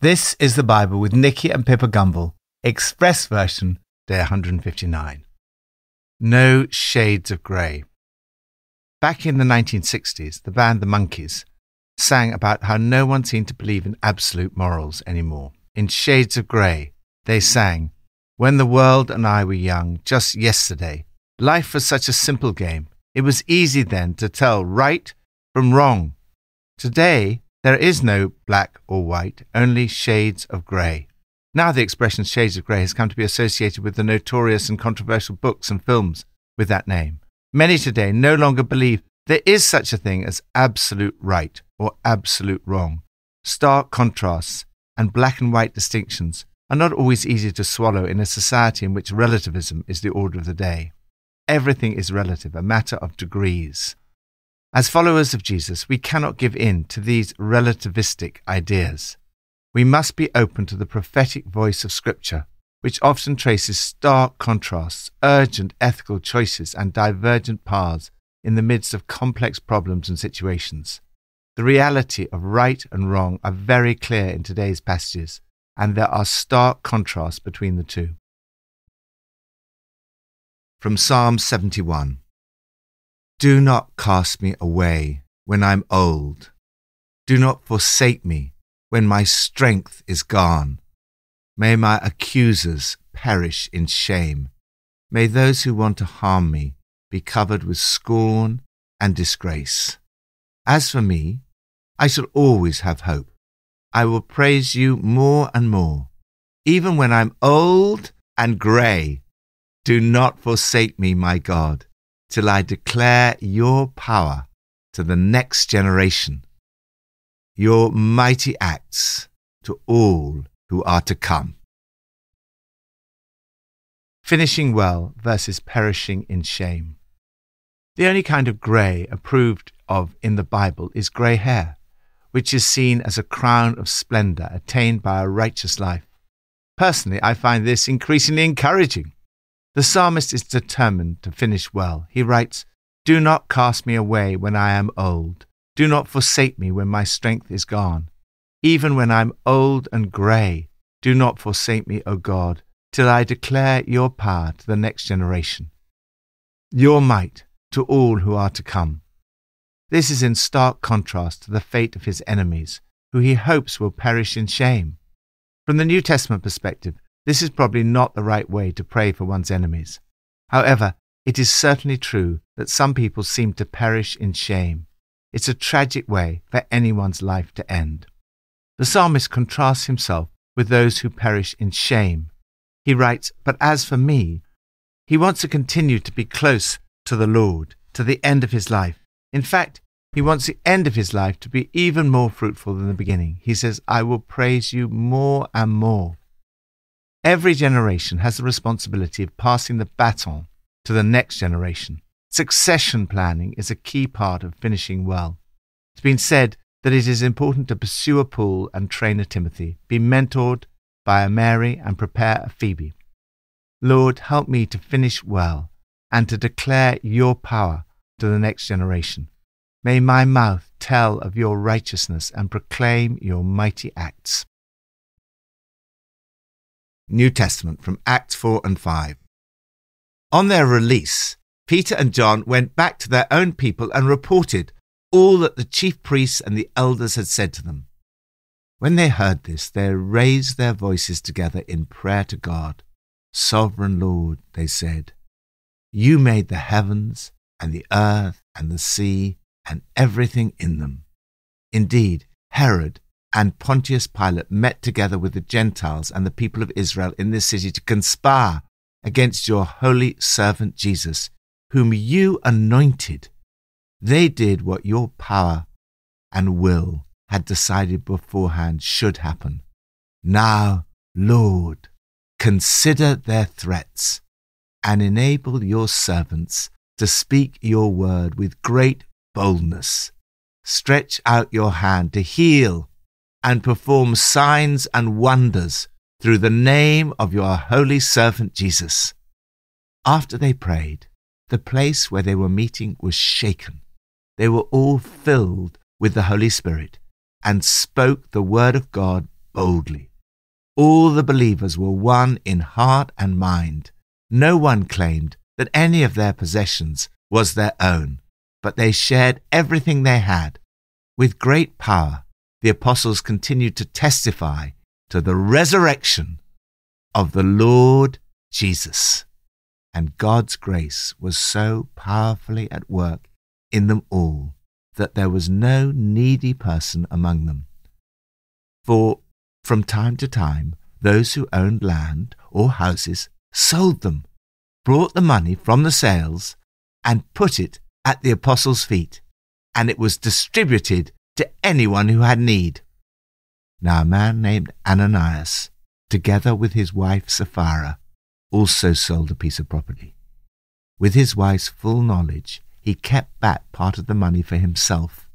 This is the Bible with Nicky and Pippa Gumbel, Express version, day 159. No Shades of Grey. Back in the 1960s, the band The Monkees sang about how no one seemed to believe in absolute morals anymore. In Shades of Grey, they sang, When the world and I were young, just yesterday, life was such a simple game. It was easy then to tell right from wrong. Today, there is no black or white, only shades of grey. Now the expression shades of grey has come to be associated with the notorious and controversial books and films with that name. Many today no longer believe there is such a thing as absolute right or absolute wrong. Stark contrasts and black and white distinctions are not always easy to swallow in a society in which relativism is the order of the day. Everything is relative, a matter of degrees. As followers of Jesus, we cannot give in to these relativistic ideas. We must be open to the prophetic voice of Scripture, which often traces stark contrasts, urgent ethical choices, and divergent paths in the midst of complex problems and situations. The reality of right and wrong are very clear in today's passages, and there are stark contrasts between the two. From Psalm 71 do not cast me away when I'm old. Do not forsake me when my strength is gone. May my accusers perish in shame. May those who want to harm me be covered with scorn and disgrace. As for me, I shall always have hope. I will praise you more and more. Even when I'm old and grey, do not forsake me, my God till I declare your power to the next generation, your mighty acts to all who are to come. Finishing well versus perishing in shame. The only kind of grey approved of in the Bible is grey hair, which is seen as a crown of splendour attained by a righteous life. Personally, I find this increasingly encouraging. The psalmist is determined to finish well. He writes, Do not cast me away when I am old. Do not forsake me when my strength is gone. Even when I'm old and grey, do not forsake me, O God, till I declare your power to the next generation, your might to all who are to come. This is in stark contrast to the fate of his enemies, who he hopes will perish in shame. From the New Testament perspective, this is probably not the right way to pray for one's enemies. However, it is certainly true that some people seem to perish in shame. It's a tragic way for anyone's life to end. The psalmist contrasts himself with those who perish in shame. He writes, But as for me, he wants to continue to be close to the Lord to the end of his life. In fact, he wants the end of his life to be even more fruitful than the beginning. He says, I will praise you more and more. Every generation has the responsibility of passing the baton to the next generation. Succession planning is a key part of finishing well. It's been said that it is important to pursue a Paul and train a Timothy, be mentored by a Mary and prepare a Phoebe. Lord, help me to finish well and to declare your power to the next generation. May my mouth tell of your righteousness and proclaim your mighty acts. New Testament from Acts 4 and 5. On their release, Peter and John went back to their own people and reported all that the chief priests and the elders had said to them. When they heard this, they raised their voices together in prayer to God. Sovereign Lord, they said, You made the heavens and the earth and the sea and everything in them. Indeed, Herod and Pontius Pilate met together with the Gentiles and the people of Israel in this city to conspire against your holy servant Jesus, whom you anointed. They did what your power and will had decided beforehand should happen. Now, Lord, consider their threats and enable your servants to speak your word with great boldness. Stretch out your hand to heal and perform signs and wonders through the name of your holy servant Jesus. After they prayed, the place where they were meeting was shaken. They were all filled with the Holy Spirit and spoke the word of God boldly. All the believers were one in heart and mind. No one claimed that any of their possessions was their own, but they shared everything they had. With great power, the apostles continued to testify to the resurrection of the Lord Jesus. And God's grace was so powerfully at work in them all that there was no needy person among them. For from time to time, those who owned land or houses sold them, brought the money from the sales, and put it at the apostles' feet, and it was distributed to anyone who had need. Now a man named Ananias, together with his wife Sapphira, also sold a piece of property. With his wife's full knowledge, he kept back part of the money for himself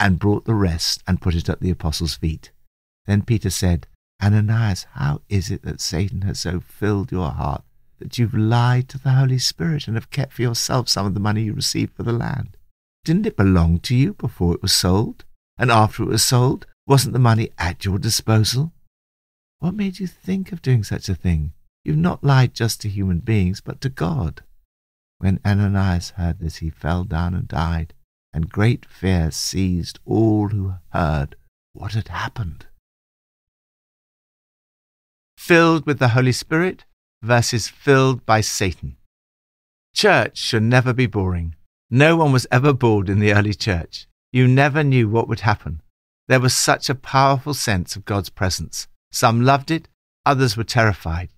and brought the rest and put it at the apostles' feet. Then Peter said, Ananias, how is it that Satan has so filled your heart that you've lied to the Holy Spirit and have kept for yourself some of the money you received for the land? Didn't it belong to you before it was sold? And after it was sold, wasn't the money at your disposal? What made you think of doing such a thing? You've not lied just to human beings, but to God. When Ananias heard this, he fell down and died, and great fear seized all who heard what had happened. Filled with the Holy Spirit versus filled by Satan. Church should never be boring. No one was ever bored in the early church. You never knew what would happen. There was such a powerful sense of God's presence. Some loved it, others were terrified.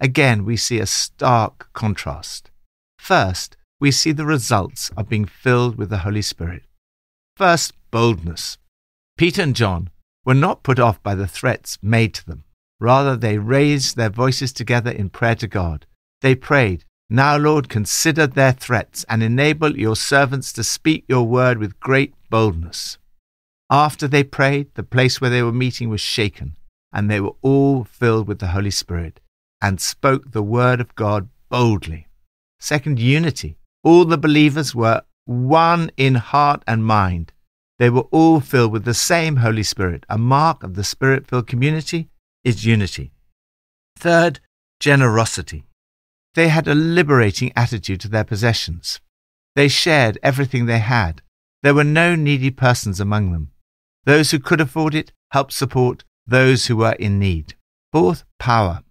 Again, we see a stark contrast. First, we see the results of being filled with the Holy Spirit. First, boldness. Peter and John were not put off by the threats made to them. Rather, they raised their voices together in prayer to God. They prayed, Now, Lord, consider their threats and enable your servants to speak your word with great boldness. After they prayed, the place where they were meeting was shaken, and they were all filled with the Holy Spirit and spoke the word of God boldly. Second, unity. All the believers were one in heart and mind. They were all filled with the same Holy Spirit. A mark of the Spirit filled community is unity. Third, generosity. They had a liberating attitude to their possessions. They shared everything they had. There were no needy persons among them. Those who could afford it helped support those who were in need. Fourth, power.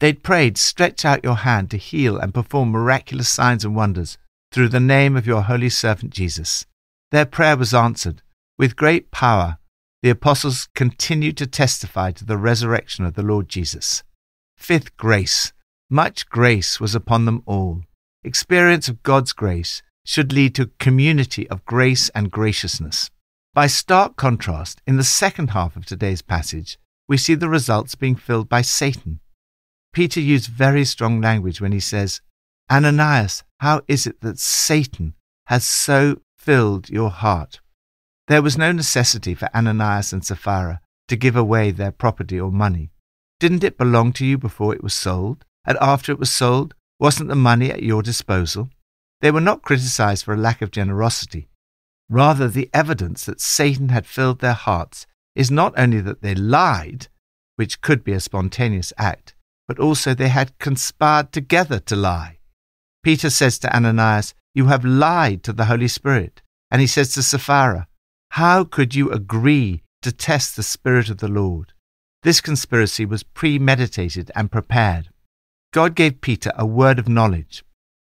They'd prayed, Stretch out your hand to heal and perform miraculous signs and wonders through the name of your holy servant Jesus. Their prayer was answered. With great power, the apostles continued to testify to the resurrection of the Lord Jesus. Fifth, grace. Much grace was upon them all. Experience of God's grace should lead to community of grace and graciousness. By stark contrast, in the second half of today's passage, we see the results being filled by Satan. Peter used very strong language when he says, Ananias, how is it that Satan has so filled your heart? There was no necessity for Ananias and Sapphira to give away their property or money. Didn't it belong to you before it was sold? And after it was sold, wasn't the money at your disposal? They were not criticized for a lack of generosity. Rather, the evidence that Satan had filled their hearts is not only that they lied, which could be a spontaneous act, but also they had conspired together to lie. Peter says to Ananias, You have lied to the Holy Spirit. And he says to Sapphira, How could you agree to test the Spirit of the Lord? This conspiracy was premeditated and prepared. God gave Peter a word of knowledge.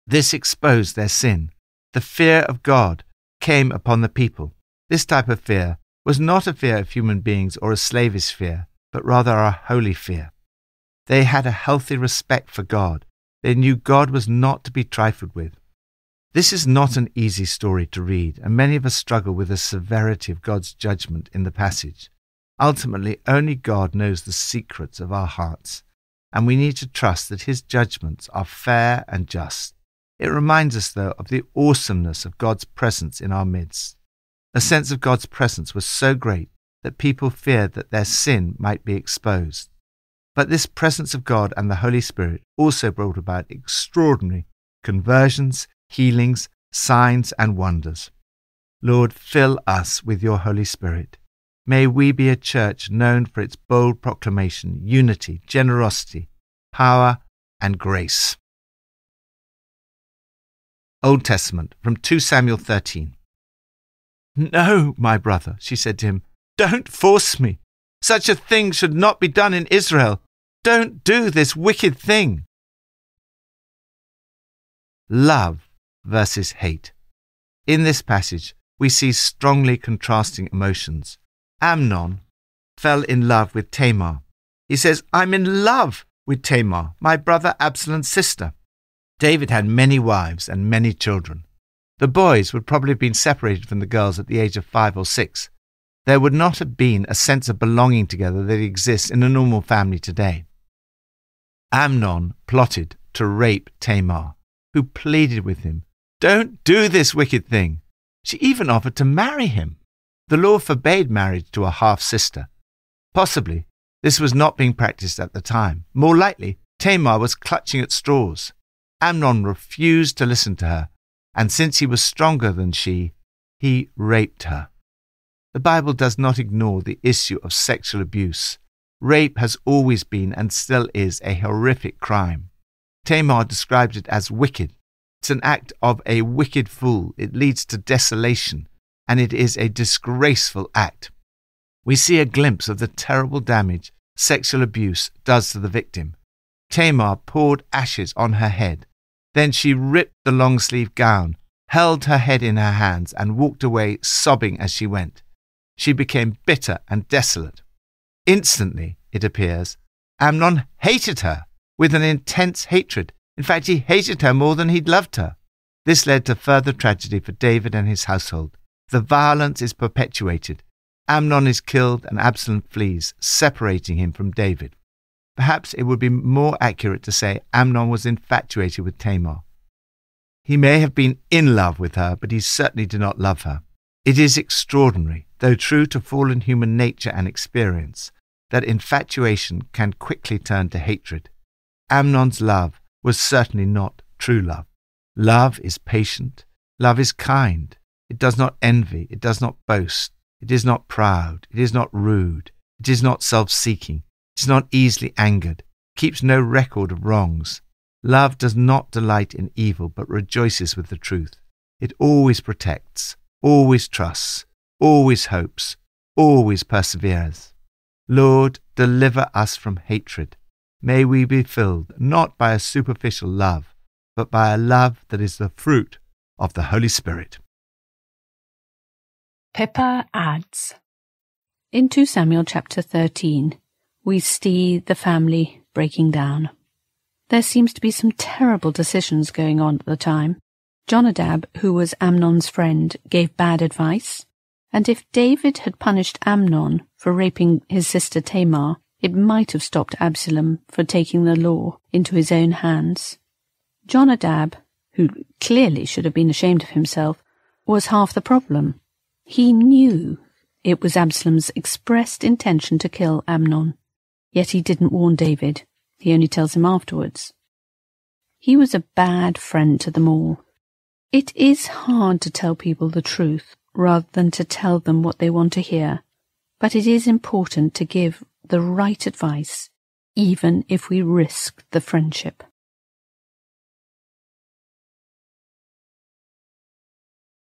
This exposed their sin. The fear of God came upon the people. This type of fear was not a fear of human beings or a slavish fear, but rather a holy fear. They had a healthy respect for God. They knew God was not to be trifled with. This is not an easy story to read, and many of us struggle with the severity of God's judgment in the passage. Ultimately, only God knows the secrets of our hearts, and we need to trust that His judgments are fair and just. It reminds us, though, of the awesomeness of God's presence in our midst. A sense of God's presence was so great that people feared that their sin might be exposed. But this presence of God and the Holy Spirit also brought about extraordinary conversions, healings, signs, and wonders. Lord, fill us with your Holy Spirit. May we be a church known for its bold proclamation, unity, generosity, power, and grace. Old Testament from 2 Samuel 13. No, my brother, she said to him, don't force me. Such a thing should not be done in Israel. Don't do this wicked thing. Love versus hate. In this passage, we see strongly contrasting emotions. Amnon fell in love with Tamar. He says, I'm in love with Tamar, my brother Absalom's sister. David had many wives and many children. The boys would probably have been separated from the girls at the age of five or six. There would not have been a sense of belonging together that exists in a normal family today. Amnon plotted to rape Tamar, who pleaded with him, Don't do this wicked thing. She even offered to marry him. The law forbade marriage to a half sister. Possibly, this was not being practiced at the time. More likely, Tamar was clutching at straws. Amnon refused to listen to her, and since he was stronger than she, he raped her. The Bible does not ignore the issue of sexual abuse. Rape has always been and still is a horrific crime. Tamar describes it as wicked. It's an act of a wicked fool. It leads to desolation, and it is a disgraceful act. We see a glimpse of the terrible damage sexual abuse does to the victim. Tamar poured ashes on her head. Then she ripped the long sleeved gown, held her head in her hands, and walked away sobbing as she went. She became bitter and desolate. Instantly, it appears, Amnon hated her with an intense hatred. In fact, he hated her more than he'd loved her. This led to further tragedy for David and his household. The violence is perpetuated. Amnon is killed and Absalom flees, separating him from David. Perhaps it would be more accurate to say Amnon was infatuated with Tamar. He may have been in love with her, but he certainly did not love her. It is extraordinary, though true to fallen human nature and experience, that infatuation can quickly turn to hatred. Amnon's love was certainly not true love. Love is patient. Love is kind. It does not envy. It does not boast. It is not proud. It is not rude. It is not self seeking. It is not easily angered. It keeps no record of wrongs. Love does not delight in evil, but rejoices with the truth. It always protects, always trusts, always hopes, always perseveres. Lord, deliver us from hatred. May we be filled not by a superficial love, but by a love that is the fruit of the Holy Spirit. Pippa adds In 2 Samuel chapter 13, we see the family breaking down. There seems to be some terrible decisions going on at the time. Jonadab, who was Amnon's friend, gave bad advice. And if David had punished Amnon for raping his sister Tamar, it might have stopped Absalom from taking the law into his own hands. Jonadab, who clearly should have been ashamed of himself, was half the problem. He knew it was Absalom's expressed intention to kill Amnon, yet he didn't warn David. He only tells him afterwards. He was a bad friend to them all. It is hard to tell people the truth rather than to tell them what they want to hear, but it is important to give the right advice, even if we risk the friendship.